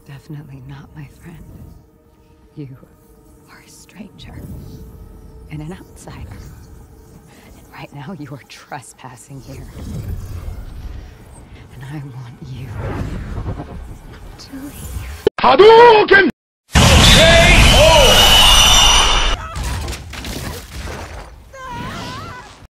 You're definitely not my friend. You are a stranger and an outsider. And right now you are trespassing here. And I want you to leave. Hadouken!